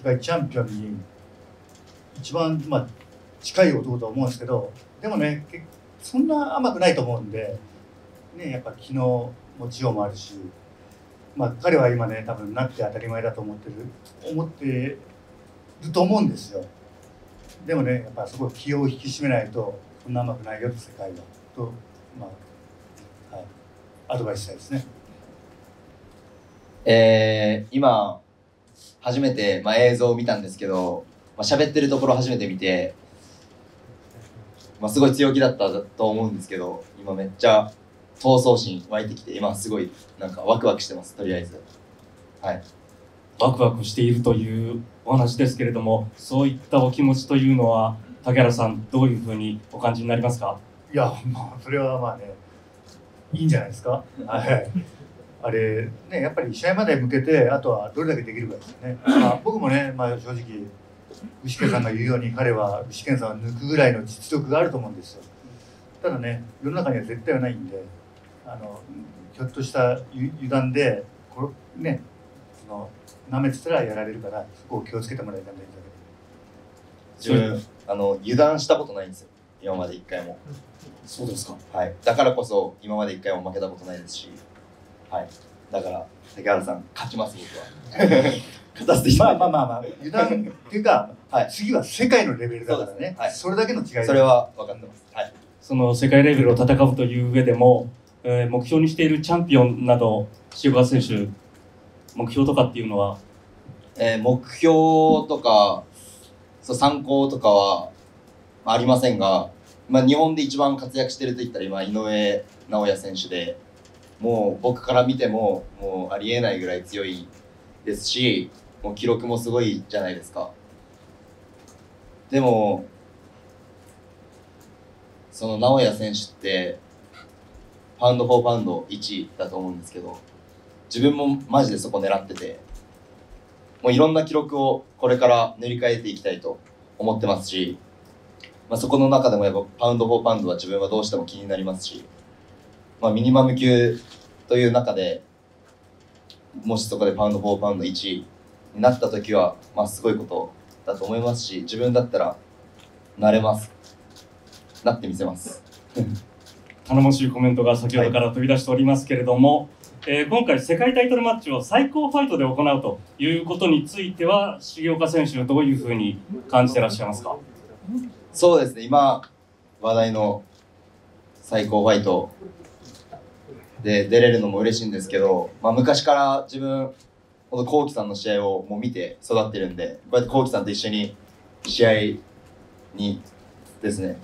世界チャンピオンに一番、まあ、近い男と思うんですけどでもねそんな甘くないと思うんで、ね、やっぱ昨日もジオもあるし、まあ、彼は今ね多分なって当たり前だと思ってる思ってると思うんですよでもねやっぱそこ気を引き締めないとそんな甘くないよ世界はとまあ、はい、アドバイスしたいですね。えー、今初めて、まあ、映像を見たんですけど、まあ、喋ってるところ初めて見て、まあ、すごい強気だったと思うんですけど今めっちゃ闘争心湧いてきて今すごいなんかワクワクしてますとりあえず。はい。ワクワクしているというお話ですけれどもそういったお気持ちというのは竹原さんどういうふうにお感じになりますか？いやまあそれはまあねいいんじゃないですか？はいあれねやっぱり試合まで向けてあとはどれだけできるかですよね、まあ、僕もね、まあ、正直牛健さんが言うように彼は牛健さんを抜くぐらいの実力があると思うんですよ。ただね世の中には絶対はないんであのひょっとした油断でこねその舐めてたらやられるからそこを気をつけてもらいたいんだけど。自分あの油断したことないんですよ。今まで一回も。そうですか。はい。だからこそ今まで一回も負けたことないですしはい。だから竹原さん勝ちます僕は。勝たせてまあまあまあまあ。油断っていうか、はい、次は世界のレベルだからね、はい、それだけの違いそれは分かってます。はい。その世界レベルを戦うという上でも、えー、目標にしているチャンピオンなど塩川選手目標とかっていうのは、えー、目標とかそう参考とかはありませんが、まあ、日本で一番活躍してると言ったら今井上尚弥選手でもう僕から見てももうありえないぐらい強いですしもう記録もすごいじゃないですか。でもその直哉選手ってパウンド・フォー・パウンド1位だと思うんですけど自分もマジでそこ狙っててもういろんな記録をこれから塗り替えていきたいと思ってますし、まあ、そこの中でもやっぱパウンド・フォー・パウンドは自分はどうしても気になりますしまあ、ミニマム級という中でもしそこでパウンド4パウンド1位になった時は、まあ、すごいことだと思いますし自分だったらなれます。なってみせます。頼もしいコメントが先ほどから飛び出しておりますけれども、はい、えー、今回世界タイトルマッチを最高ファイトで行うということについては重岡選手どういうふうに感じてらっしゃいますか？そうですね。今話題の最高ファイトで出れるのも嬉しいんですけど、まあ、昔から自分このこうきさんの試合をもう見て育ってるんでこうやってこうきさんと一緒に試合にですね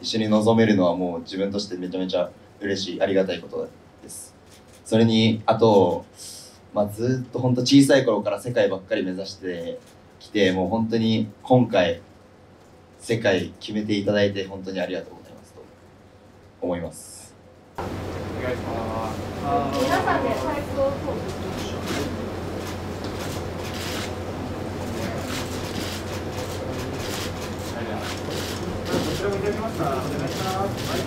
一緒に臨めるのはもう自分としてめちゃめちゃ嬉しいありがたいことです。それにあと、まあ、ずっと本当小さい頃から世界ばっかり目指してきてもう本当に今回世界決めていただいて本当にありがとうございますと思います。願いします皆さんで最高こちらもいただきました。お願いします。はい。あ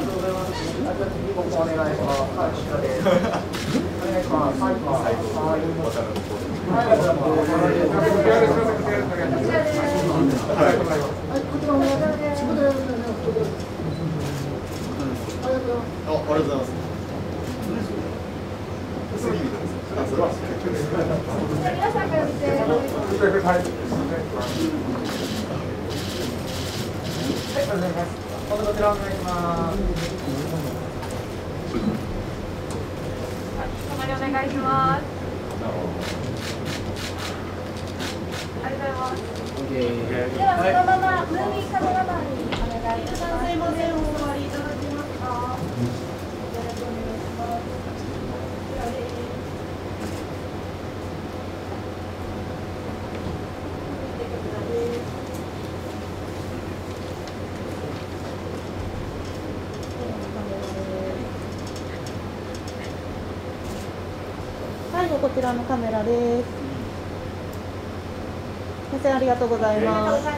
りがとうございます。じゃあ次僕お願いします。はい、こちらです。お願いします。はい、はい。はい、ありがとうございます。はい、こちらです。はい、こちらお願いします。ありがとうございます。皆さんから見て。はい、お願いします。こちらお願いします。お願いします。ありがとうございます。では、そのままムービーカメラマンにお願いします。すいません、お座りいただき最後こちらのカメラです。先生ありがとうございます。